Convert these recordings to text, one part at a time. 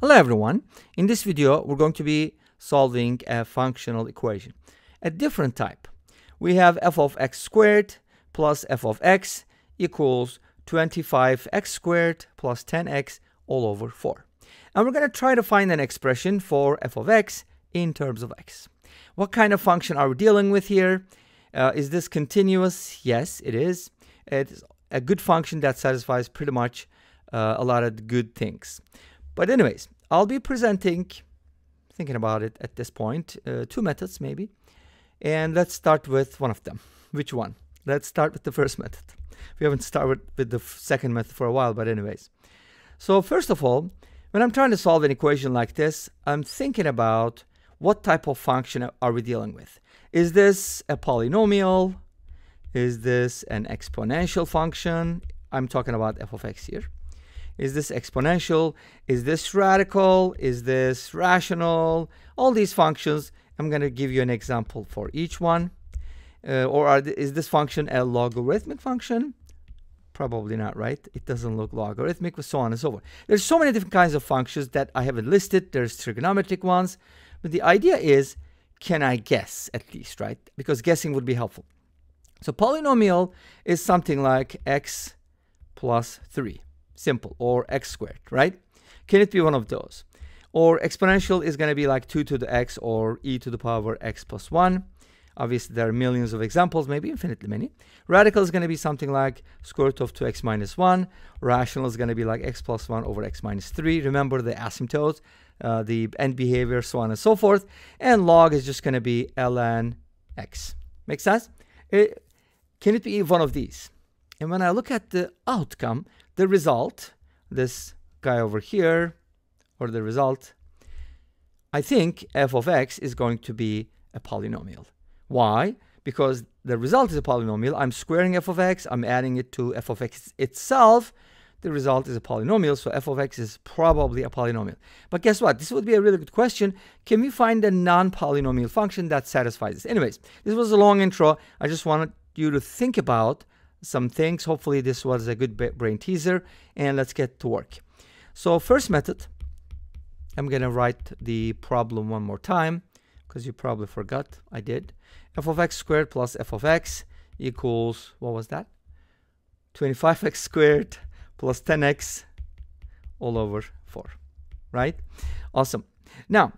Hello everyone. In this video, we're going to be solving a functional equation, a different type. We have f of x squared plus f of x equals 25x squared plus 10x all over 4. And we're going to try to find an expression for f of x in terms of x. What kind of function are we dealing with here? Uh, is this continuous? Yes, it is. It's a good function that satisfies pretty much uh, a lot of good things. But anyways, I'll be presenting, thinking about it at this point, uh, two methods maybe. And let's start with one of them. Which one? Let's start with the first method. We haven't started with the second method for a while, but anyways. So first of all, when I'm trying to solve an equation like this, I'm thinking about what type of function are we dealing with? Is this a polynomial? Is this an exponential function? I'm talking about f of x here. Is this exponential? Is this radical? Is this rational? All these functions, I'm going to give you an example for each one. Uh, or th is this function a logarithmic function? Probably not, right? It doesn't look logarithmic, so on and so forth. There's so many different kinds of functions that I haven't listed. There's trigonometric ones. But the idea is, can I guess at least, right? Because guessing would be helpful. So polynomial is something like x plus 3 simple, or x squared, right? Can it be one of those? Or exponential is going to be like 2 to the x or e to the power x plus 1. Obviously, there are millions of examples, maybe infinitely many. Radical is going to be something like square root of 2x minus 1. Rational is going to be like x plus 1 over x minus 3. Remember the asymptotes, uh, the end behavior, so on and so forth. And log is just going to be ln x. Make sense? It, can it be one of these? And when I look at the outcome, the result, this guy over here, or the result, I think f of x is going to be a polynomial. Why? Because the result is a polynomial. I'm squaring f of x. I'm adding it to f of x itself. The result is a polynomial, so f of x is probably a polynomial. But guess what? This would be a really good question. Can we find a non-polynomial function that satisfies this? Anyways, this was a long intro. I just wanted you to think about some things. Hopefully this was a good brain teaser and let's get to work. So first method, I'm going to write the problem one more time because you probably forgot I did. f of x squared plus f of x equals, what was that? 25x squared plus 10x all over 4, right? Awesome. Now,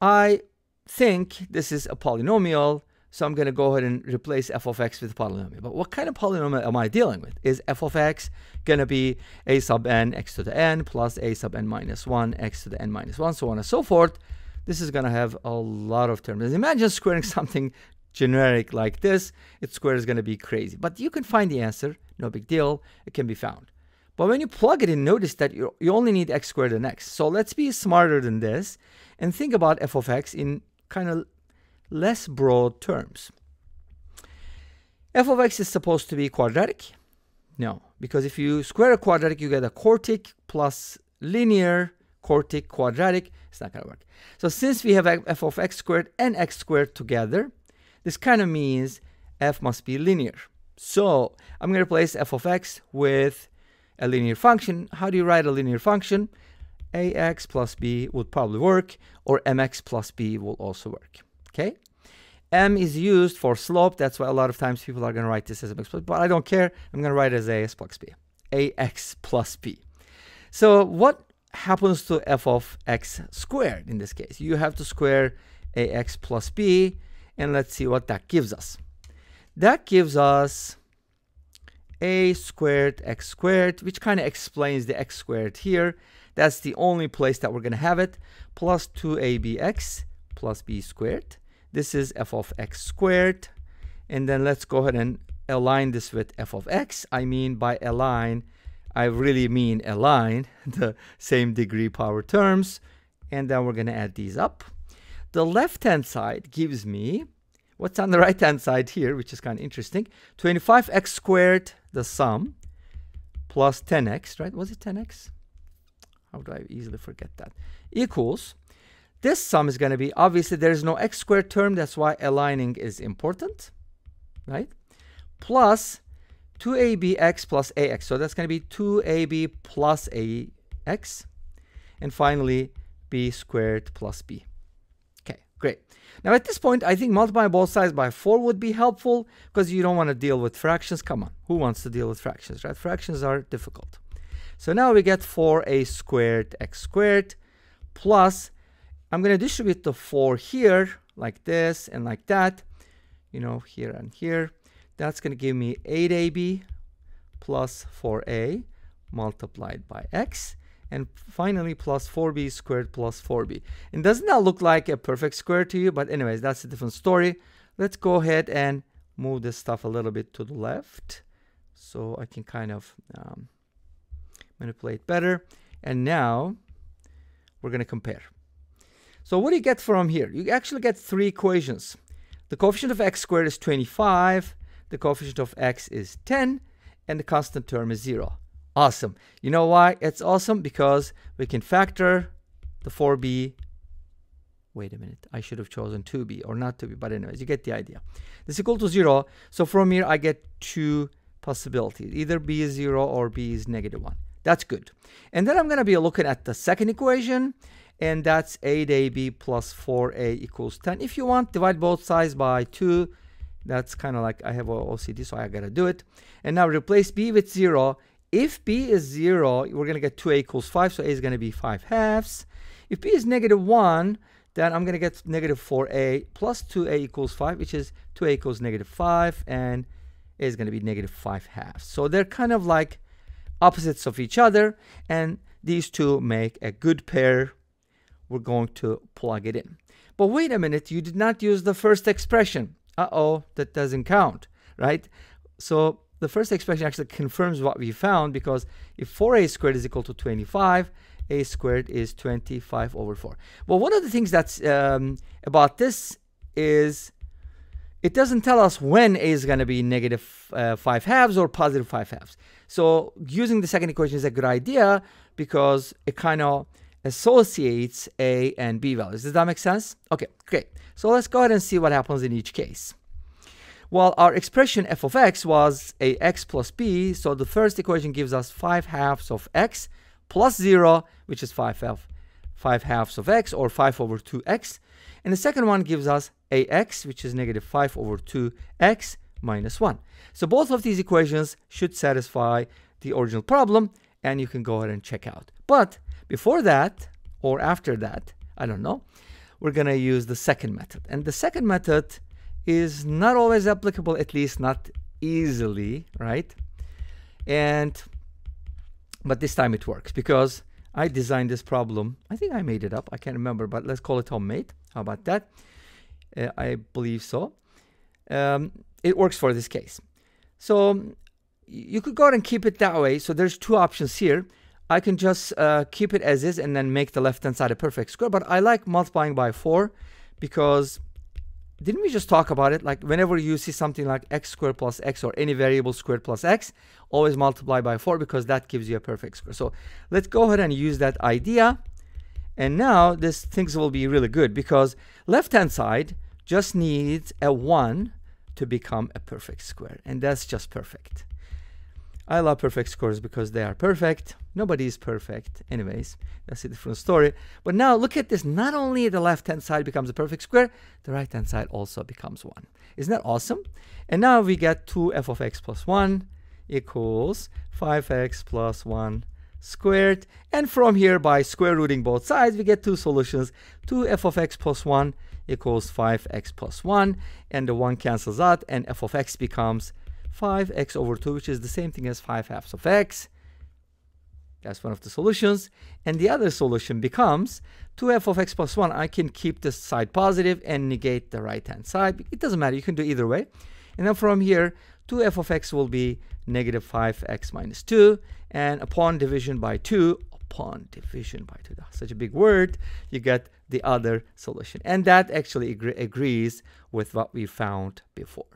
I think this is a polynomial so I'm going to go ahead and replace f of x with a polynomial. But what kind of polynomial am I dealing with? Is f of x going to be a sub n x to the n plus a sub n minus 1 x to the n minus 1, so on and so forth. This is going to have a lot of terms. Imagine squaring something generic like this. Its square is going to be crazy. But you can find the answer. No big deal. It can be found. But when you plug it in, notice that you, you only need x squared and x. So let's be smarter than this and think about f of x in kind of less broad terms. f of x is supposed to be quadratic? No, because if you square a quadratic, you get a quartic plus linear quartic quadratic. It's not going to work. So since we have f of x squared and x squared together, this kind of means f must be linear. So I'm going to replace f of x with a linear function. How do you write a linear function? ax plus b would probably work, or mx plus b will also work. Okay. M is used for slope. That's why a lot of times people are going to write this as mx plus, but I don't care. I'm going to write it as ax plus b. ax plus b. So what happens to f of x squared in this case? You have to square ax plus b, and let's see what that gives us. That gives us a squared x squared, which kind of explains the x squared here. That's the only place that we're going to have it, plus 2abx plus b squared. This is f of x squared. And then let's go ahead and align this with f of x. I mean by align, I really mean align the same degree power terms. And then we're going to add these up. The left-hand side gives me what's on the right-hand side here, which is kind of interesting. 25x squared, the sum, plus 10x, right? Was it 10x? How do I easily forget that? Equals this sum is going to be, obviously there is no x squared term, that's why aligning is important, right? Plus 2abx plus ax, so that's going to be 2ab plus ax. and finally b squared plus b. Okay, great. Now at this point, I think multiplying both sides by 4 would be helpful because you don't want to deal with fractions. Come on, who wants to deal with fractions, right? Fractions are difficult. So now we get 4a squared x squared plus, I'm going to distribute the 4 here like this and like that, you know, here and here. That's going to give me 8ab plus 4a multiplied by x and finally plus 4b squared plus 4b. And doesn't that look like a perfect square to you? But anyways, that's a different story. Let's go ahead and move this stuff a little bit to the left so I can kind of um, manipulate better. And now we're going to compare. So what do you get from here? You actually get three equations. The coefficient of x squared is 25, the coefficient of x is 10, and the constant term is 0. Awesome. You know why it's awesome? Because we can factor the 4b. Wait a minute. I should have chosen 2b or not 2b. But anyways, you get the idea. This is equal to 0. So from here, I get two possibilities. Either b is 0 or b is negative 1. That's good. And then I'm going to be looking at the second equation. And that's 8ab plus 4a equals 10. If you want, divide both sides by 2. That's kind of like I have a OCD, so I got to do it. And now replace b with 0 if b is 0, we're to get 2a equals 5, so a is to be 5 halves. If b is negative 1, then I'm to get negative 4a plus 2a equals 5, which is 2a equals negative 5, and a is to be negative 5 halves. So they're kind of like opposites of each other, and these two make a good pair. We're going to plug it in. But wait a minute, you did not use the first expression. Uh-oh, that doesn't count, right? So the first expression actually confirms what we found because if 4a squared is equal to 25, a squared is 25 over 4. Well, one of the things that's um, about this is it doesn't tell us when a is going to be negative, uh, 5 halves or positive 5 halves. So using the second equation is a good idea because it kind of associates a and b values. Does that make sense? Okay, great. So let's go ahead and see what happens in each case. Well, our expression f of x was a x plus b, so the first equation gives us 5 halves of x plus 0, which is 5, half, 5 halves of x, or 5 over 2x. And the second one gives us ax, which is negative 5 over 2x minus 1. So both of these equations should satisfy the original problem, and you can go ahead and check out. But before that, or after that, I don't know, we're going to use the second method. And the second method is not always applicable, at least not easily, right? And, but this time it works because I designed this problem. I think I made it up. I can't remember, but let's call it homemade. How about that? Uh, I believe so. Um, it works for this case. So you could go ahead and keep it that way. So there's two options here. I can just uh, keep it as is and then make the left-hand side a perfect square. But I like multiplying by 4 because didn't we just talk about it? Like whenever you see something like x squared plus x or any variable squared plus x, always multiply by 4 because that gives you a perfect square. So let's go ahead and use that idea. And now this things will be really good because left-hand side just needs a 1 to become a perfect square. And that's just perfect. I love perfect squares because they are perfect. Nobody is perfect. Anyways, that's a different story. But now look at this. Not only the left-hand side becomes a perfect square, the right-hand side also becomes 1. Isn't that awesome? And now we get 2f of x plus 1 equals 5x plus 1 squared. And from here, by square rooting both sides, we get two solutions. 2f of x plus 1 equals 5x plus 1. And the 1 cancels out, and f of x becomes 5x over 2, which is the same thing as 5 halves of x. That's one of the solutions. And the other solution becomes 2f of x plus 1. I can keep this side positive and negate the right-hand side. It doesn't matter. You can do either way. And then from here, 2f of x will be negative 5x minus 2. And upon division by 2, upon division by 2, that's such a big word, you get the other solution. And that actually agree agrees with what we found before.